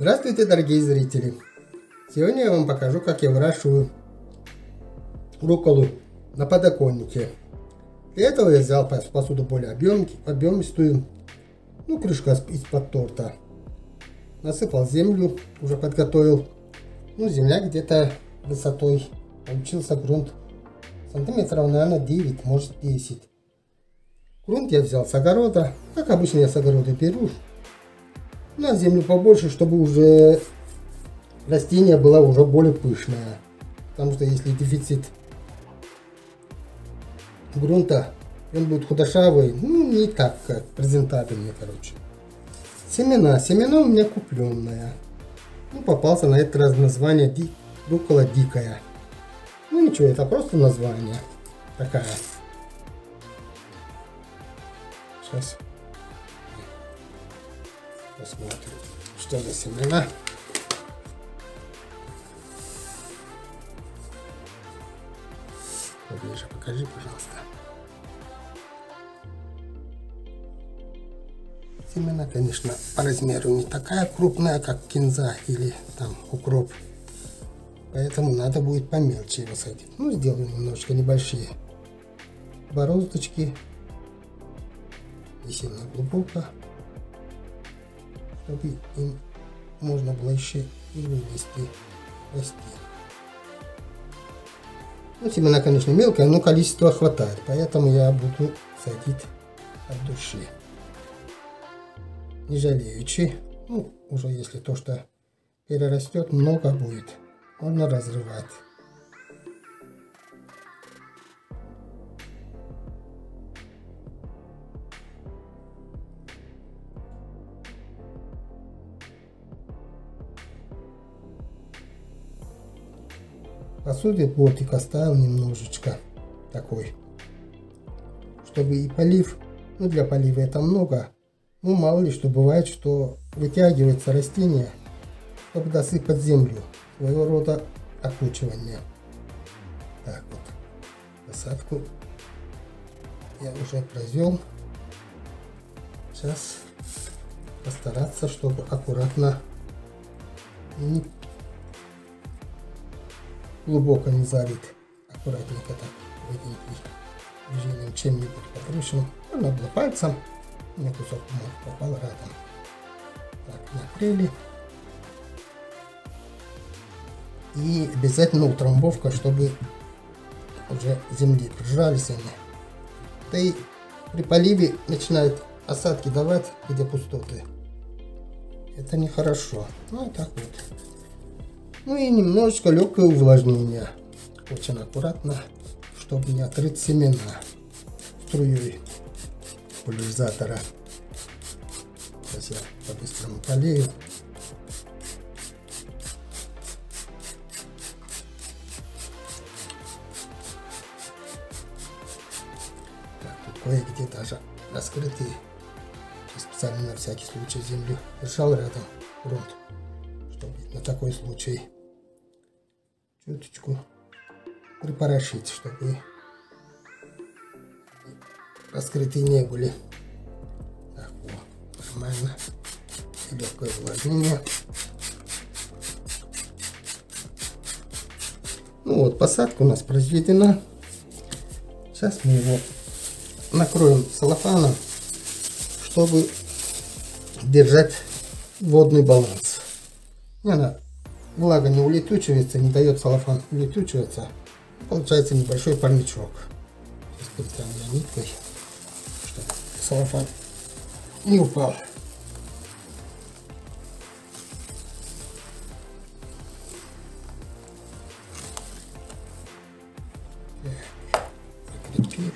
Здравствуйте, дорогие зрители! Сегодня я вам покажу, как я выращиваю руколу на подоконнике. Для этого я взял посуду более объем, объемистую, ну, крышка из-под торта. Насыпал землю, уже подготовил. Ну, земля где-то высотой, получился грунт сантиметров, наверное, 9, может 10. Грунт я взял с огорода, как обычно я с огорода беру, на землю побольше, чтобы уже растение было уже более пышное. Потому что если дефицит грунта, он будет худошавый, ну не так как презентабельный, короче. Семена. Семена у меня купленная. Ну, попался на этот раз название ди, рукола дикая. Ну ничего, это просто название. Такая. Сейчас. Посмотрим, что за семена. Поближе покажи, пожалуйста. Семена, конечно, по размеру не такая крупная, как кинза или там укроп. Поэтому надо будет помельче его садить. Ну, сделаю немножечко небольшие бороздочки. Не сильно глубоко чтобы им можно было еще и вывести расти. Ну, семена, конечно, мелкое, но количество хватает, поэтому я буду садить от души. Не жалеючи, ну, уже если то, что перерастет, много будет, можно разрывать. Посуде бортик оставил немножечко такой, чтобы и полив, ну для полива это много, ну мало ли что бывает, что вытягивается растение, чтобы досыпать землю, своего рода окучивание. Так вот, посадку я уже произвел. Сейчас постараться, чтобы аккуратно не глубоко не залит. Аккуратненько так воденький движением чем-нибудь подручным. Можно было пальцем. Меня кусок попал рядом. Так, накрыли. И обязательно утрамбовка, чтобы уже земли прижались они. Да и при поливе начинают осадки давать, где пустоты. Это нехорошо. Ну, так вот. Ну и немножечко легкое увлажнение. Очень аккуратно, чтобы не открыть семена струей пульверизатора. Сейчас я по-быстрому полею. Так, тут кое-где даже раскрытые. Специально на всякий случай землю держал рядом грунт чтобы на такой случай чуточку припорошить, чтобы раскрытые не были. Так, вот, нормально. Легкое увлажнение. Ну вот, посадка у нас произведена. Сейчас мы его накроем целлофаном, чтобы держать водный баланс. Не, она влага не улетучивается, не дает целлофан улетучиваться. Получается небольшой парничок. Сейчас я ниткой, чтобы целлофан не упал. Закрепили.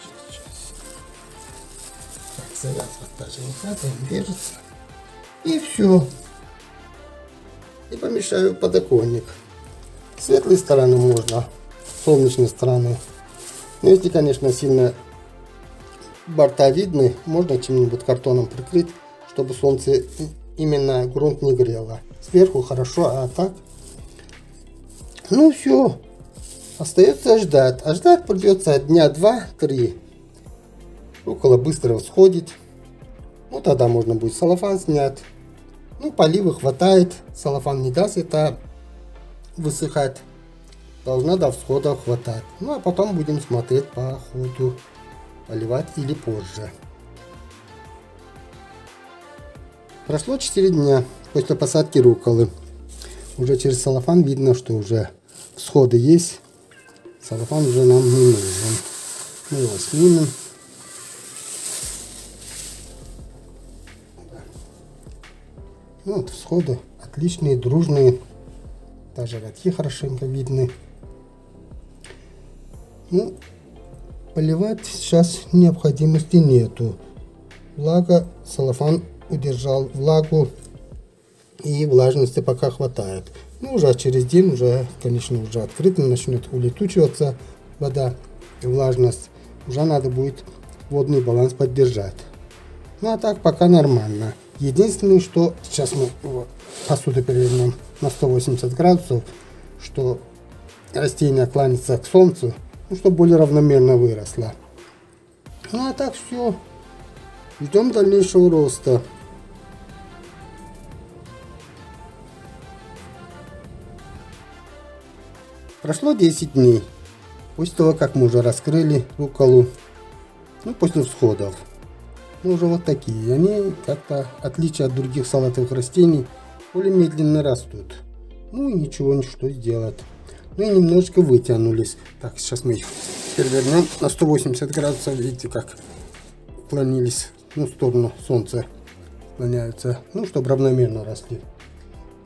Сейчас. Так, завязывать даже не надо, держится. И все. И помещаю подоконник. Светлые стороны можно, солнечные стороны. Но если, конечно, сильно борта видны, можно чем-нибудь картоном прикрыть, чтобы солнце именно грунт не грело. Сверху хорошо, а так... Ну все. Остается ждать. А ждать придется дня два-три. Около быстро всходит. Ну, тогда можно будет салофан снять. Ну, полива хватает, салофан не даст это высыхать. Должна до всхода хватать. Ну, а потом будем смотреть по ходу, поливать или позже. Прошло 4 дня после посадки руколы. Уже через салофан видно, что уже всходы есть. Салофан уже нам не нужен. Мы его снимем. Ну, вот всходы отличные, дружные. Даже родки хорошенько видны. Ну, поливать сейчас необходимости нету. Влага, салофан удержал влагу и влажности пока хватает. Ну, уже через день, уже, конечно, уже открыто начнет улетучиваться вода и влажность. Уже надо будет водный баланс поддержать. Ну, а так пока нормально. Единственное, что сейчас мы посуду перевернем на 180 градусов, что растение кланится к солнцу, ну, чтобы более равномерно выросло. Ну, а так все. Ждем дальнейшего роста. Прошло 10 дней. После того, как мы уже раскрыли руколу, ну, после всходов. Ну, уже вот такие. Они как-то, отличие от других салатовых растений, более медленно растут. Ну и ничего, ничто сделать. Ну и немножечко вытянулись. Так, сейчас мы их перевернем на 180 градусов. Видите, как клонились ну, в сторону солнца склоняются. Ну, чтобы равномерно росли.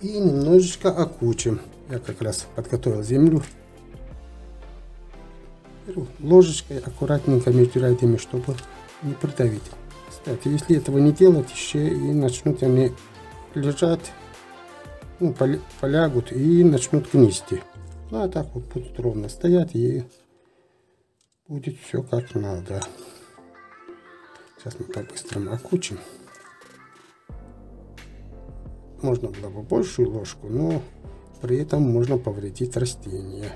И немножечко окучим. Я как раз подготовил землю. Беру ложечкой аккуратненько между рядами, чтобы не придавить. Кстати, если этого не делать, еще и начнут они лежать, ну, полягут и начнут гнисти. Ну, а так вот будут ровно стоять и будет все как надо. Сейчас мы по-быстрому окучим. Можно было бы большую ложку, но при этом можно повредить растение.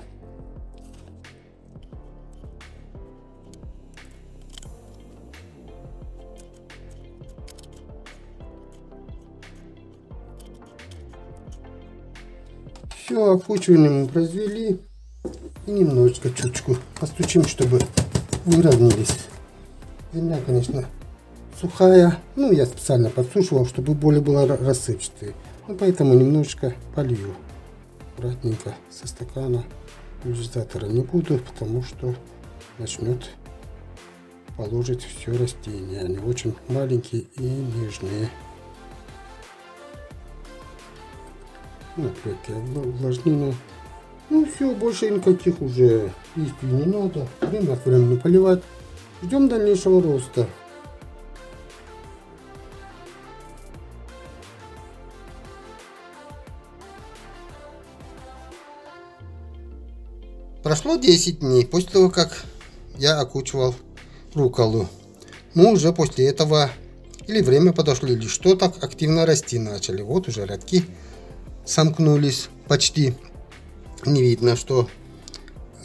Все, окучивание мы произвели. И немножечко чучку постучим, чтобы выровнялись. Земля, конечно, сухая. Ну, я специально подсушивал, чтобы более было рассыпчатой. Ну, поэтому немножечко полью. Аккуратненько со стакана. Пульверизатора не буду, потому что начнет положить все растение. Они очень маленькие и нежные. Ну, легкие увлажнения. Ну все, больше никаких уже действий не надо. Время от времени поливать. Ждем дальнейшего роста. Прошло 10 дней после того, как я окучивал руколу. Ну, уже после этого или время подошло, или что так активно расти начали. Вот уже рядки сомкнулись почти. Не видно, что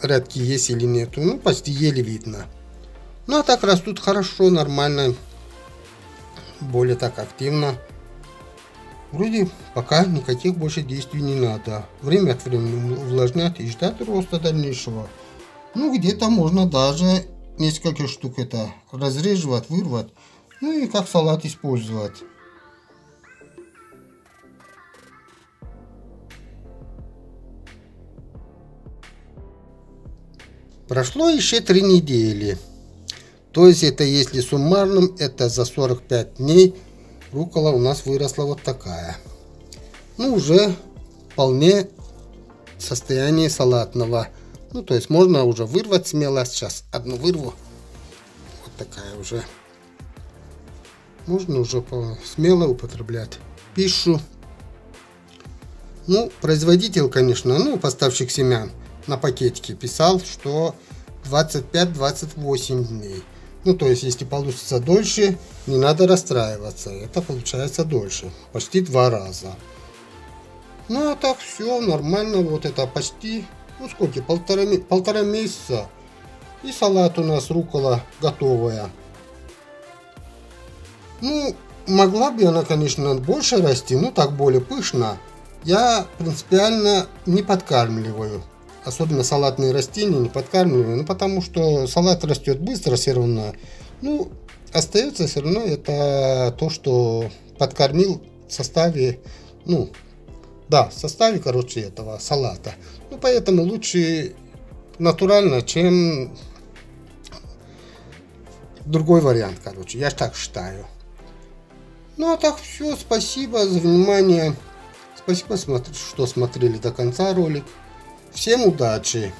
рядки есть или нету. Ну, почти еле видно. Ну, а так растут хорошо, нормально. Более так активно. Вроде пока никаких больше действий не надо. Время от времени увлажнять и ждать роста дальнейшего. Ну, где-то можно даже несколько штук это разреживать, вырвать. Ну и как салат использовать. Прошло еще три недели. То есть это если суммарным, это за 45 дней рукола у нас выросла вот такая. Ну уже вполне состояние салатного. Ну то есть можно уже вырвать смело. Сейчас одну вырву. Вот такая уже. Можно уже смело употреблять пищу. Ну, производитель, конечно, ну, поставщик семян на пакетике писал, что 25-28 дней. Ну, то есть, если получится дольше, не надо расстраиваться. Это получается дольше. Почти два раза. Ну, а так все нормально. Вот это почти, ну, сколько, полтора, полтора месяца. И салат у нас рукола готовая. Ну, могла бы она, конечно, больше расти, ну так более пышно. Я принципиально не подкармливаю. Особенно салатные растения не подкармливаю. Ну потому что салат растет быстро все равно. Ну, остается все равно это то, что подкормил в составе, ну, да, в составе, короче, этого салата. Ну, поэтому лучше натурально, чем другой вариант, короче. Я так считаю. Ну, а так все. Спасибо за внимание. Спасибо, что смотрели до конца ролик. Всем удачи!